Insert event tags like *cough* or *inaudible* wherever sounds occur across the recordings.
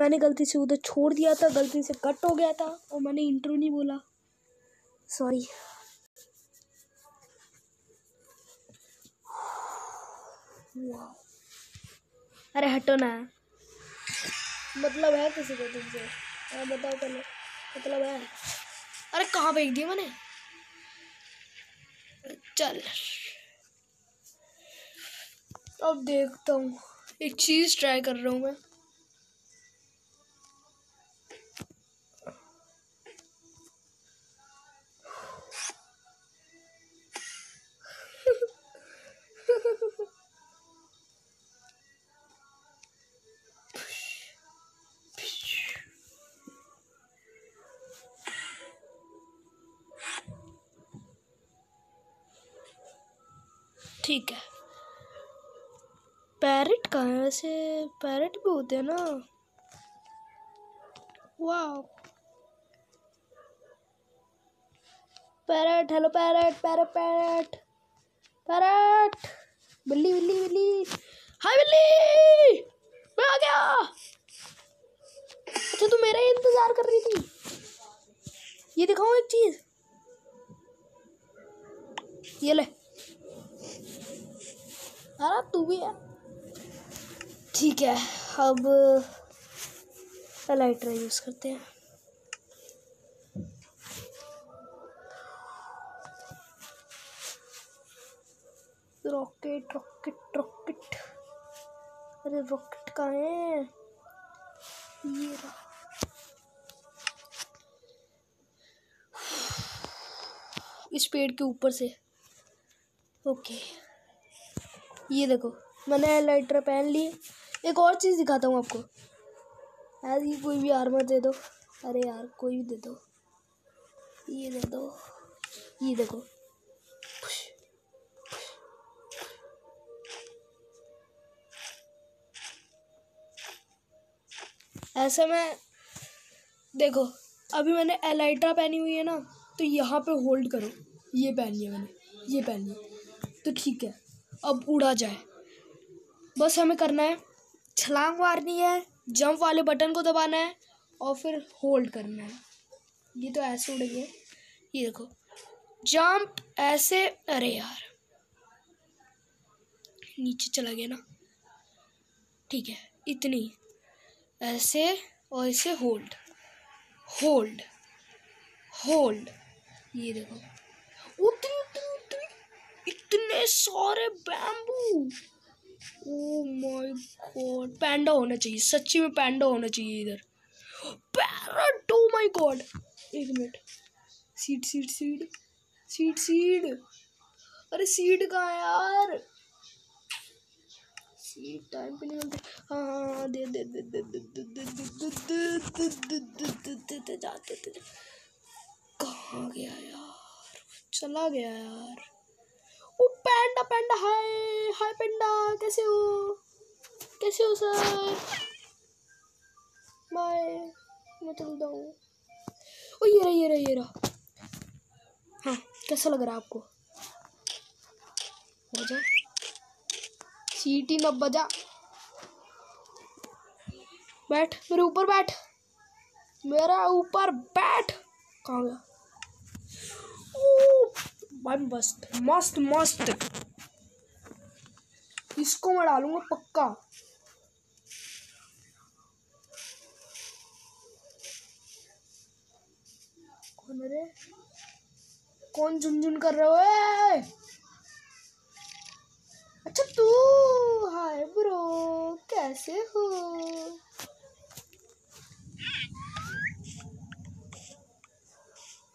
मैंने गलती से उधर छोड़ दिया था गलती से कट हो गया था और मैंने इंट्रो नहीं बोला। सॉरी अरे हटो ना। मतलब है किसी को तुमसे? हाँ बताओ पहले मतलब है। अरे कहाँ फेंक दिया मैंने? चल। अब देखता हूँ। एक चीज़ ट्राई कर रहा हूँ मैं। ठीक है। पैरेट कहाँ है वैसे? पैरेट भी होते हैं ना। वाह parrot hello parrot parrot parrot. Parrot! बिल्ली बिल्ली बिल्ली। हाय बिल्ली! मैं आ गया! अच्छा तू मेरा ही इंतज़ार कर रही थी। ये दिखाऊँ एक चीज़? ये ले। अरे, तू भी है। ठीक है, अब लाइटर यूज़ करते हैं। रॉकेट रॉकेट रॉकेट अरे रॉकेट कहाँ है? ये रहा। इस पेड़ के ऊपर से। ओके ये देखो, मैंने लाइटर पहन लिए एक और चीज़ दिखाता हूँ आपको। यार, ये कोई भी आर्मर दे दो। अरे यार, कोई भी दे दो। ये दे दो। ये देखो। ऐसा में, देखो, अभी मैंने एलाइट्रा पहनी हुई है ना तो यहाँ पे होल्ड करो। ये पहन लिया मैंने, ये पहन लिया तो ठीक है, अब उड़ा जाए। बस हमें करना है, छलांग मारनी है जंप वाले बटन को दबाना है, और फिर होल्ड करना है। ये तो ऐसे उड़ेंगे ये देखो जंप ऐसे, अरे यार। नीचे चला गया ना। ठीक है, इतनी। ऐसे और इसे होल्ड होल्ड होल्ड ये देखो। उतनी उतनी उतनी, इतने सारे bamboo oh my god panda होना चाहिए। सच्ची में पैंडा होना चाहिए इधर। पैरट ओ माय गॉड एक minute seed seed seed seed seed अरे सीड कहाँ यार? सीड टाइम पे नहीं मिलते हाँ हाँ हाँ दे दे दे दे दे दे दे दे दे दे दे जाते थे कहाँ गया यार चला गया यार ओ पैंडा पैंडा हाय हाय पैंडा कैसे हो कैसे हो सर बाय मैं हूँ ओ ये रहा ये रहा ये रहा हाँ कैसा लग रहा है आपको हो जाए सीटी न बजा। बैठ, मेरे ऊपर बैठ। मेरा ऊपर बैठ। कहाँ गया? भाई मस्त मस्त मस्त। इसको मैं डालूँगा पक्का। कौन रे कौन झुनझुन कर रहे हो? अच्छा तू हाय ब्रो कैसे हो?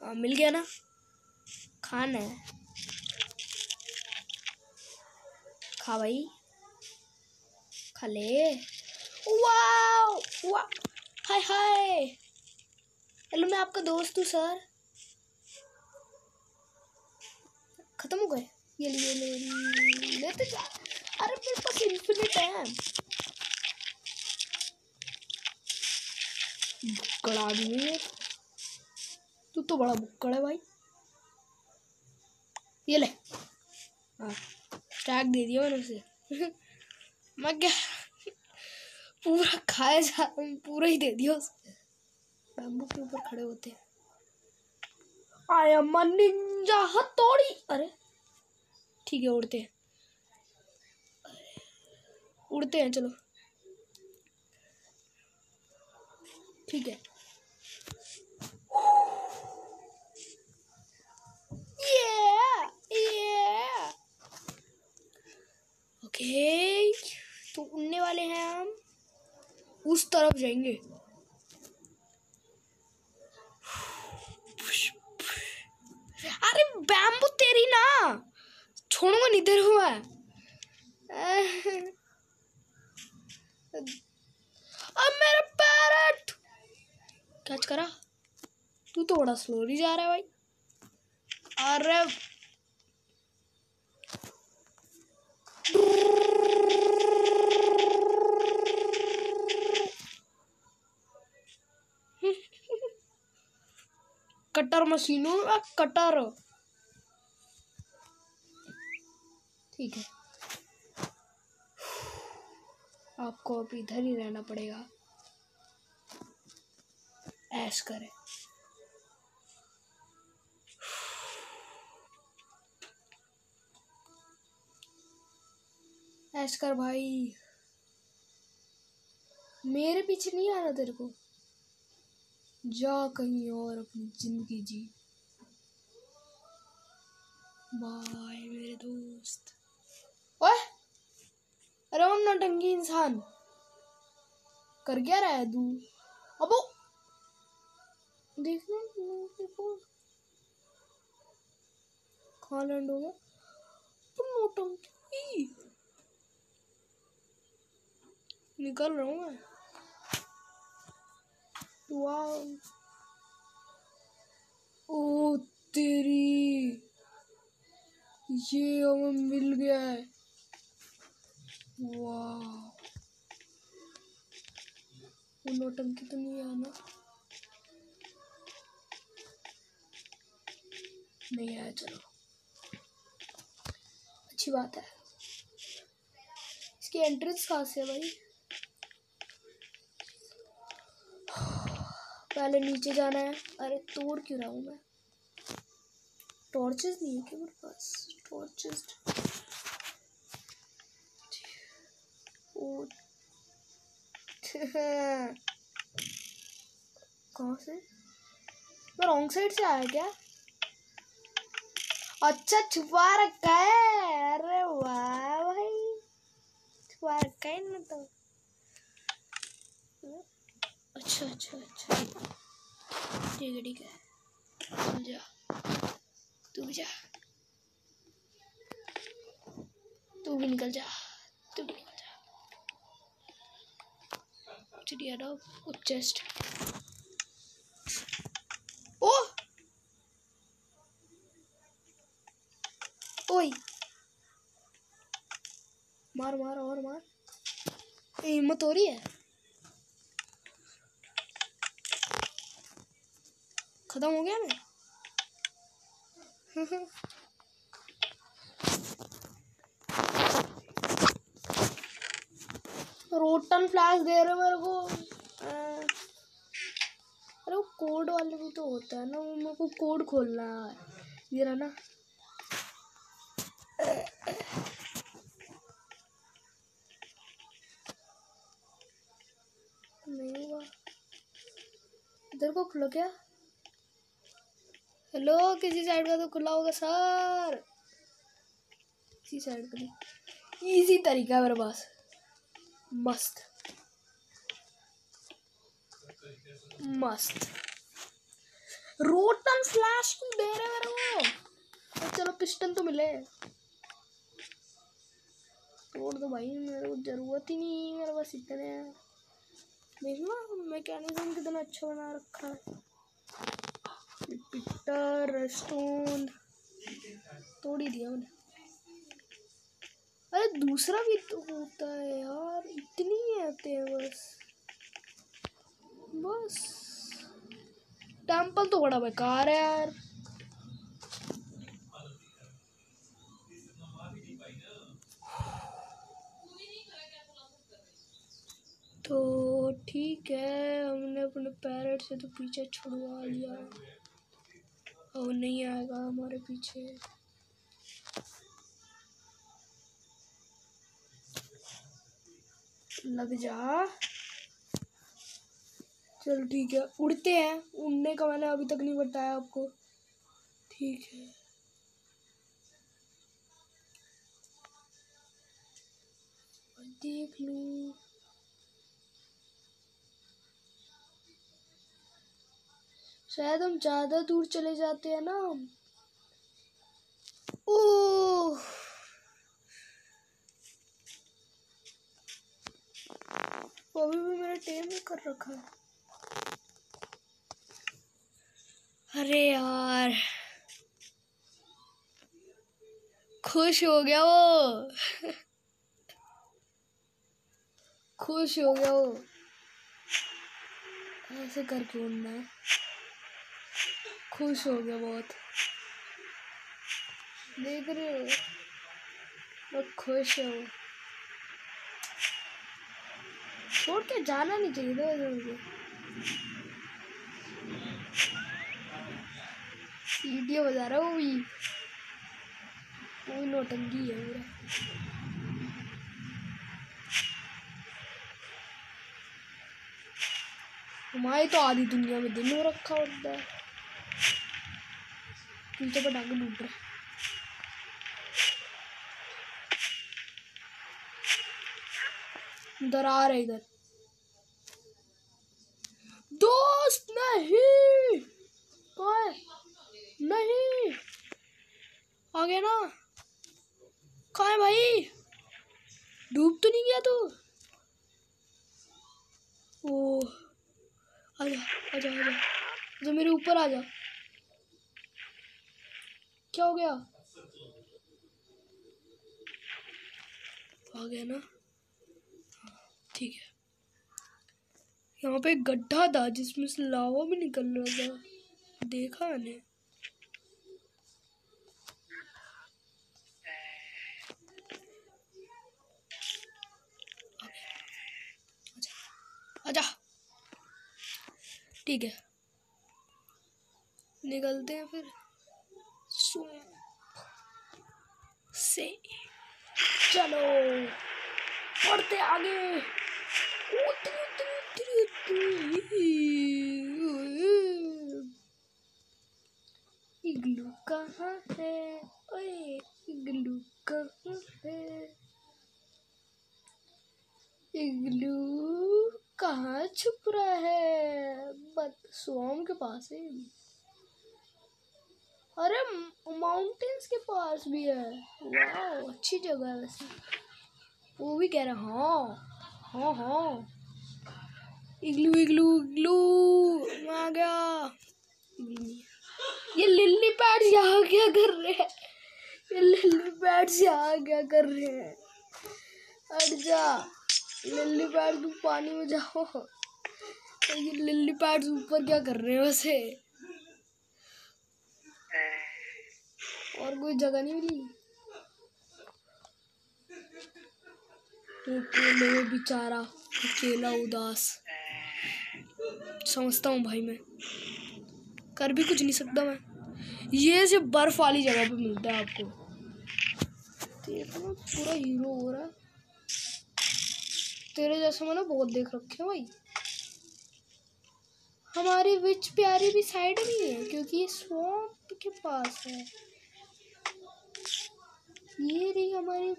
आ, मिल गया ना? खाना है। खा भाई। खा ले। वाओ। हाय हाय। हेलो मैं आपका दोस्त हूँ सर। खत्म हो गए? ये ले ये ले लेते जा अरे मेरे पास इन्फिनिट है। बुक्कड़ आदमी है। तू तो बड़ा बुक्कड़ है भाई। ये ले। हाँ स्टैक दे दिया मैंने उसे। *laughs* मैं क्या पूरा खाया जा पूरा ही दे दिया उसको बैम्बू के ऊपर खड़े होते हैं। आई एम निंजा हथौड़ी। अरे ठीक है, उड़ते हैं। उड़ते हैं, चलो। ठीक है. ओके तो उड़ने वाले हैं हम। उस तरफ़ जाएँगे। अरे बैम्बू तेरी ना। छोड़ूँगा इधर हुआ। है अब मेरा पैरट। कैच करा। तू तो बड़ा स्लोली जा रहा है भाई। अरे। *laughs* कटर मशीनों कटर आपको अब इधर ही रहना पड़ेगा। ऐश करें। ऐश कर भाई। मेरे पीछे नहीं आना तेरे को? जा कहीं और अपनी ज़िंदगी जी। बाय मेरे दोस्त। ओए! अरे वो नौटंकी इंसान। कर क्या रहा है तू? अब! लैंड हो गया। तुम निकल रहा हूँ मैं। ओ तेरी, ये हमें मिल गया है। वाह। वो नौटंकी तो नहीं आया ना? नहीं आया, चलो। अच्छी बात है। इसकी एंट्रेंस कहाँ से है भाई? पहले नीचे जाना है। अरे, तोड़ क्यों रहा हूँ मैं? टॉर्चेस नहीं है क्या मेरे पास? टॉर्चेस ओ कहाँ से? मैं रॉन्ग साइड से आया क्या? अच्छा छुपा रखा है। अरे वाह भाई। छुपा रखा है ना तो। अच्छा अच्छा अच्छा। ठीक है ठीक है। जा। तू भी जा। तू भी निकल जा। तू भी निकल ओ ओए मार मार और मार। हिम्मत हो रही है? खत्म हो गया ना *laughs* रोटन फ्लैश दे रहे मेरे को। अरे वो कोड वाले भी तो होता है ना, वो मेरे को कोड खोलना है। ये रहा ना। नहीं इधर को खुला क्या? हेलो, किसी साइड का तो खुला होगा सर। किसी साइड का इजी तरीका है मेरे पास। मस्त। मस्त। रोटन फ्लैश क्यों दे रहे को तो चलो पिस्टन तो मिले। तोड़ दो भाई, मेरे को ज़रूरत ही नहीं, मेरे पास इतने हैं। देखना मैकेनिज्म कितना अच्छा बना रखा है। पिटर स्टोन तोड़ ही दिया मैंने अरे दूसरा भी तो होता है यार, इतनी आते हैं बस। बस। टेंपल तो बड़ा बेकार है यार। तो ठीक है, हमने अपने पैरेट से तो पीछे छुड़वा लिया। और नहीं आएगा हमारे पीछे। लग जा। चल ठीक है, उड़ते हैं। उड़ने का मैंने अभी तक नहीं बताया आपको। ठीक है। देख लूँ। शायद हम ज़्यादा दूर चले जाते हैं ना हम। ओह अभी भी मैंने टेम ही कर रखा है। अरे यार। खुश हो गया वो। खुश हो गया वो। ऐसे करके उड़ना है खुश हो गया बहुत। देख रहे हो? बहुत खुश है वो छोड़ के जाना नहीं चाहिए था वैसे मुझे सीढ़ियाँ बजा रहा है वो भी वो भी नौटंकी है पूरा। हमारी तो आधी दुनिया में दिन हो रखा होता है। पीछे पर डांगे लूट रहे इधर आ रहे इधर। दोस्त नहीं। है नहीं। आ गया ना। कहाँ है भाई? डूब तो नहीं गया तू? ओ आजा आजा आजा आजा मेरे ऊपर आ जा। क्या हो गया? आ गया ना? ठीक है। यहाँ पे गड्ढा था जिसमें से लावा भी निकल रहा था। देखा ने आजा ठीक है। निकलते हैं फिर। से। चलो। पढ़ते आगे। उतरी उतरी। इग्लू कहाँ है? ओए, इग्लू कहाँ है? इग्लू कहाँ छुप रहा है? सोम के पास है। अरे माउंटेन्स के पास भी है। वाह अच्छी जगह है वैसे। वो भी कह रहा हाँ हाँ हाँ। इग्लू इग्लू इग्लू। आ गया। ये लिल्ली पैड यहाँ क्या कर रहे हैं? ये लिल्ली पैड यहाँ क्या कर रहे हैं? हट जा। लिल्ली पैड तुम पानी में जाओ ये लिल्ली पैड ऊपर क्या कर रहे हैं वैसे? और कोई जगह नहीं मिली? अकेले बेचारा अकेला उदास। समझता हूँ भाई मैं। कर भी कुछ नहीं सकता मैं। ये सिर्फ़ बर्फ़ वाली जगह पे मिलता है आपको। पूरा हीरो हो रहा है। तेरे जैसे मैंने बहुत देख रखे हैं भाई। हमारी विच प्यारी भी साइड में है क्योंकि ये स्वamp के पास है। ये रही हमारी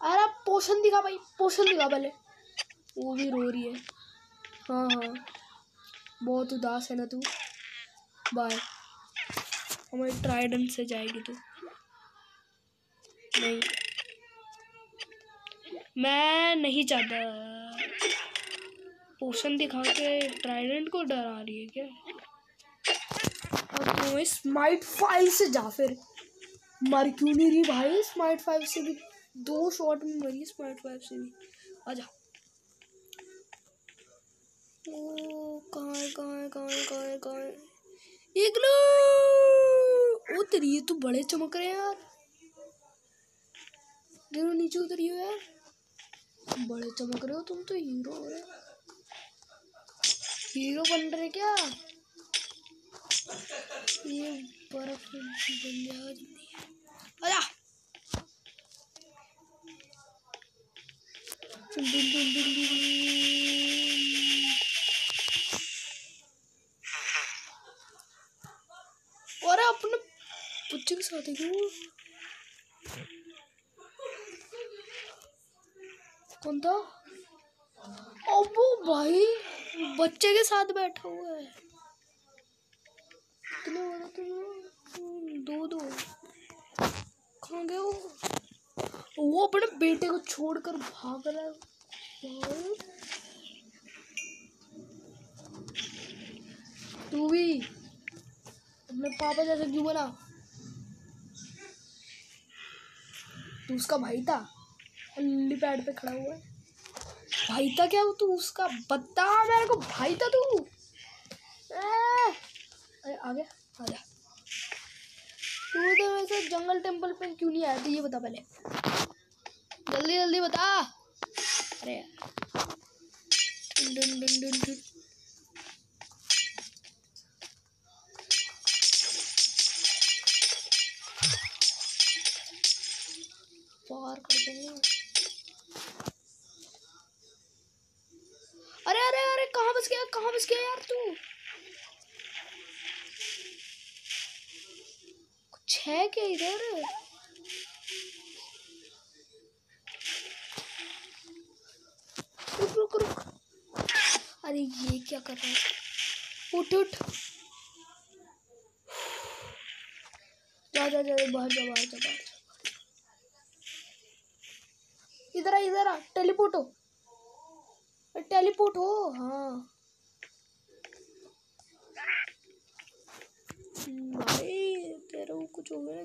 अरे पोषण दिखा भाई, पोषण दिखा पहले। वो भी रो रही है। हाँ हाँ। बहुत उदास है ना तू? बाय हमारी ट्राइडन से जाएगी तू। नहीं। मैं नहीं चाहता। पोषण दिखा के ट्राइडेंट को डरा रही है क्या? अब तो इस माइट फाइव से जा फिर। मर क्यों नहीं रही भाई? स्मार्ट फाइव से भी। दो शॉट में मरी स्मार्ट फाइव से भी। आजा ओ है है है है है इग्लू ओ ये तो बड़े चमक रहे हैं यार। देखो, नीचे उतरी हो यार। बड़े चमक रहे हो तुम तो हीरो हो रहे हीरो बन रहे क्या? ये बर्फ़ बन जा अरे और है क्यों कौन था अबू भाई, बच्चे के साथ बैठा हुआ है। कितने बड़ा तुम दो दो। कहाँ गए वो? वो अपने बेटे को छोड़कर भाग रहा है। तू भी अपने पापा जैसे क्यों बना? तू उसका भाई था अल्ली पैड पे खड़ा हुआ है। भाई था क्या तू उसका? बता मेरे को भाई था तू अरे, आ गया आ गया। तू तो वैसे जंगल टेंपल पे क्यों नहीं आया? तो ये बता पहले। जल्दी जल्दी बता। अरे, डुन डुन डुन डुन। पार कर देंगे। अरे अरे अरे, कहाँ बस गया, कहाँ बस गया यार तू? कुछ है क्या इधर? रुक रुक रुक। अरे, ये क्या कर रहा है? उठ उठ। जा जा जा बाहर जा बाहर जा, बाहर जा इधर आ इधर आ, टेलीपोर्ट हो। टेलीपोर्ट हो हाँ। भाई, तेरे को कुछ हो गया?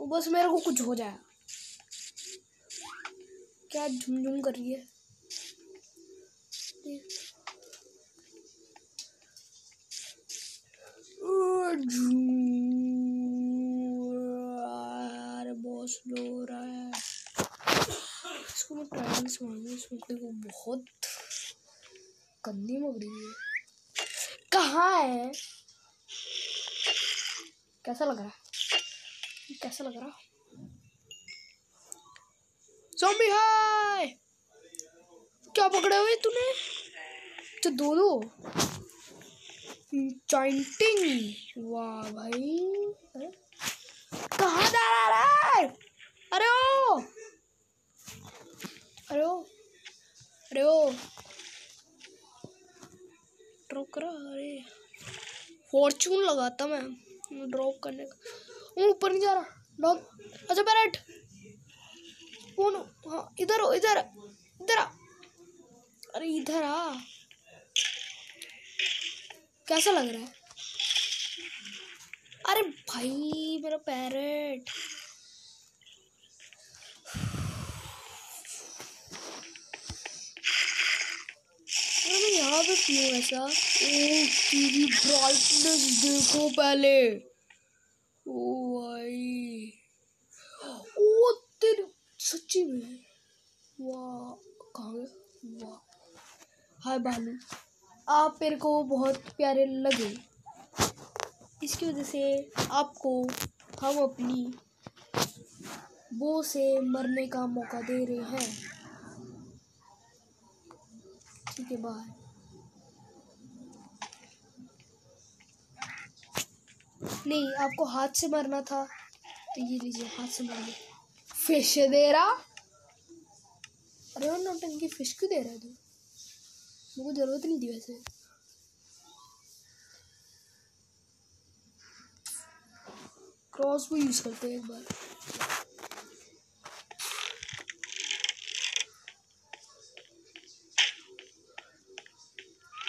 बस मेरे को कुछ हो जाए। क्या झुमझुम कर रही है? अरे स्लो हो रहा है। इसको मैं ट्रायल से मारूँगी इसमें कोई वो बहुत गंदी मगड़ी है। कहाँ है? कैसा लग रहा है? कैसा लग रहा? Zombie, hi! क्या पकड़े हुए तूने? तो दो दो। चाइंटिंग वाह भाई। कहाँ जा रहा है? अरे ओ! अरे ओ! अरे ओ! ड्रॉप करा, अरे! फॉर्चून लगाता मैं ड्रॉप करने का। ऊपर नहीं जा रहा। डॉग अच्छा पैरेट कौन हाँ इधर हो, इधर इधर आ। अरे, इधर आ। कैसा लग रहा है? अरे भाई, मेरा पैरेट अरे यहाँ पे क्यों ऐसा? ओ, तेरी ब्राइटनेस देखो पहले। ओ भाई। ओ, तेरी सच्ची में। वाह, कहाँ गया वाह। हाय बालू आप मेरे को बहुत प्यारे लगे इसकी वजह से आपको हम अपनी बो से मरने का मौका दे रहे हैं। ठीक है बाय नहीं, आपको हाथ से मरना था। तो ये लीजिए, हाथ से मरिए। फ़िश दे रहा। अरे वो की फ़िश क्यों दे रहा है तू? मुझे ज़रूरत नहीं थी वैसे। क्रॉस भी यूज़ करते हैं एक बार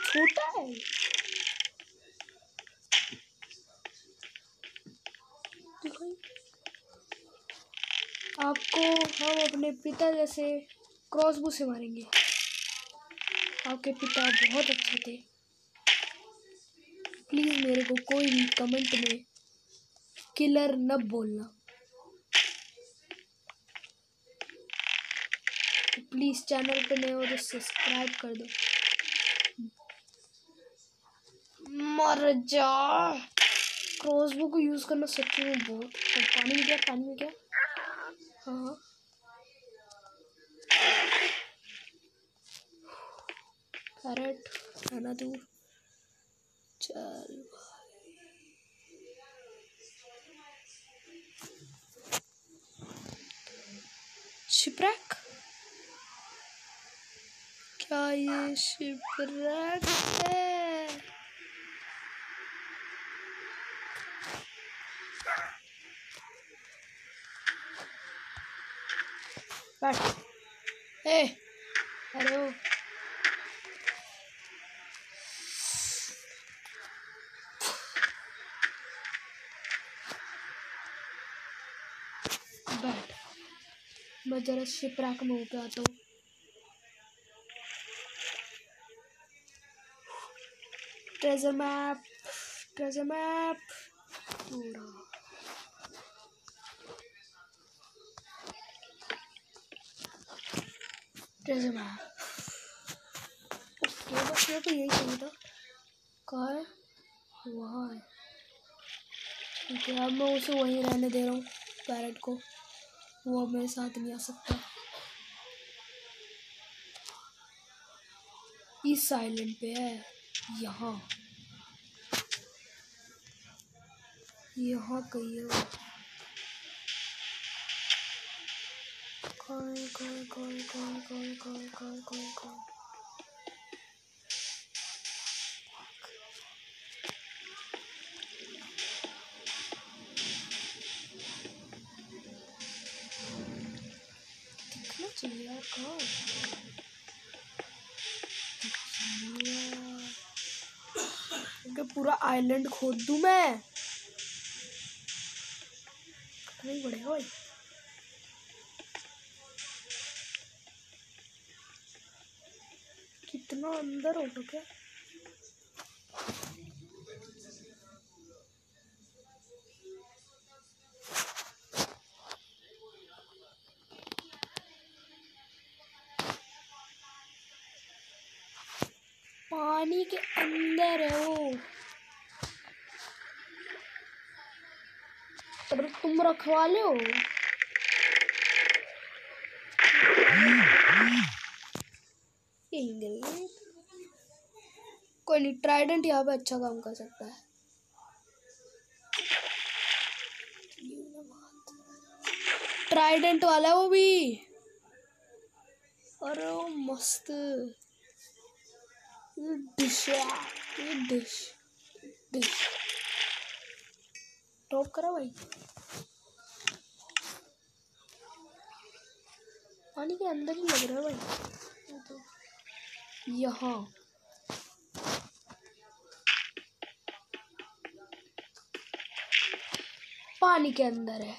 छोटा है दिखाई आपको हम अपने पिता जैसे क्रॉसबो से मारेंगे। आपके पिता बहुत अच्छे थे। प्लीज़ मेरे को कोई भी कमेंट में किलर न बोलना। प्लीज़ चैनल पे नए हो तो सब्सक्राइब कर दो। मर जा। क्रॉसबो को यूज़ करना सच्ची में बहुत पानी में क्या? पानी में क्या? हाँ। हाँ कैरेट खाना तू चल शिपरैक? क्या ये शिपरैक है? बैठ। ए अरे जरा शिपरैक में होके आता हूँ ट्रेजर मैप ट्रेजर मैप पूरा। ट्रेजर मैप ओके बस मेरे को यही चाहिए था। कहाँ है वहाँ है ठीक है, अब मैं उसे वहीं रहने दे रहा हूँ पैरट को। वो अब मेरे साथ नहीं आ सकता। इस आइलैंड पे है। यहाँ। यहाँ कही है। कौन कौन कौन कौन कौन कौन कौन कौन? इनका पूरा आइलैंड खोद दूँ मैं। नहीं पड़ेगा भाई। कितना अंदर हो गया। गिर गई। कोई नहीं, ट्राइडेंट यहाँ पे अच्छा काम कर सकता है। ट्राइडेंट वाला है वो भी। अरे मस्त। ये डिश है ये डिश डिश। टॉप करा भाई। पानी के अंदर ही लग रहा है भाई। यहाँ। पानी के अंदर है।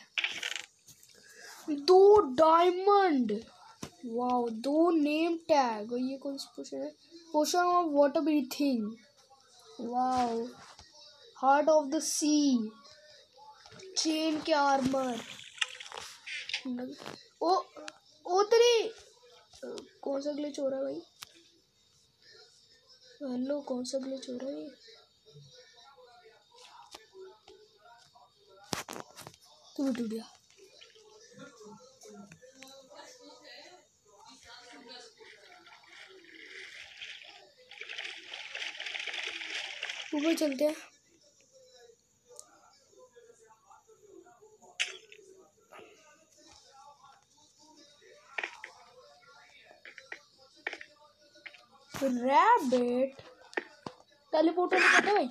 दो डायमंड वाओ दो नेम टैग ये कौन सा पोशन है? Potion of water breathing wow heart of the sea chain के आर्मर ओ ओ कौन सा ग्लिच हो रहा है भाई? हेलो कौन सा ग्लिच हो रहा है तू टूट गया। ऊपर चलते हैं। रैबिट टेलीपोर्ट होने पता भाई।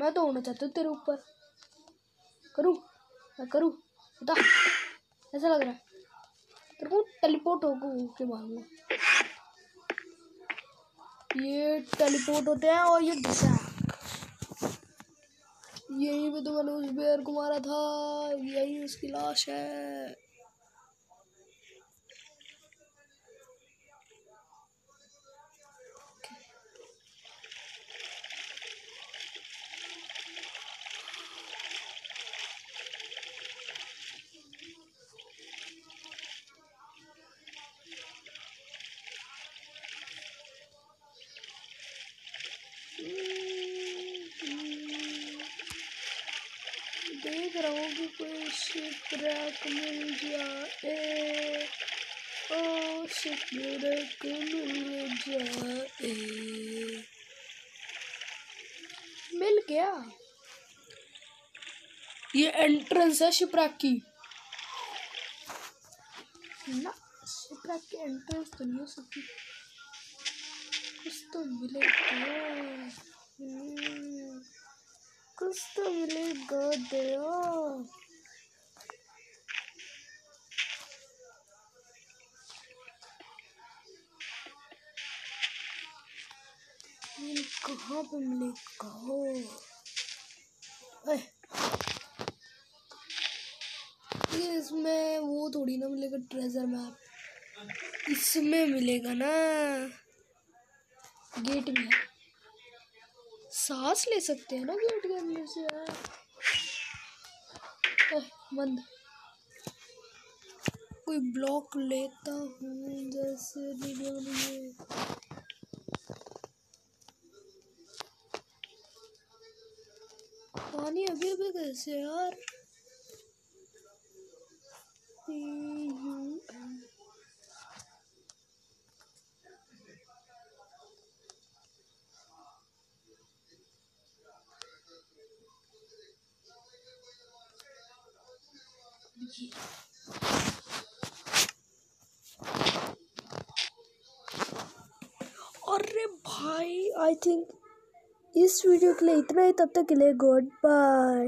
मैं तो होना चाहता हूँ तेरे ऊपर। करूँ? मैं करूँ? बता। ऐसा लग रहा है। तेरे को टेलीपोर्ट होगा के मारूँगा ये टेलीपोर्ट होते हैं और ये घुसा यहीं पे तो मैंने उस बेर को मारा था। यही उसकी लाश है। कोई शिपरैक मिल जाए ओ शिपरैक मिल जाए मिल गया। ये एंट्रेंस है शिपरैक की। ना शिपरैक की एंट्रेंस तो नहीं हो सकती। कुछ तो मिलेगा। हम्म, कुछ तो मिलेगा दया कहाँ पे मिलेगा ये इसमें वो थोड़ी ना मिलेगा ट्रेजर मैप इसमें मिलेगा ना। गेट में। सांस ले सकते हैं ना गेट के अंदर से यार। बंद। कोई ब्लॉक लेता हूँ, जैसे वीडियो में अभी अभी कैसे यार? अरे भाई आई थिंक इस वीडियो के लिए इतना ही तब तक के लिए गुड बाय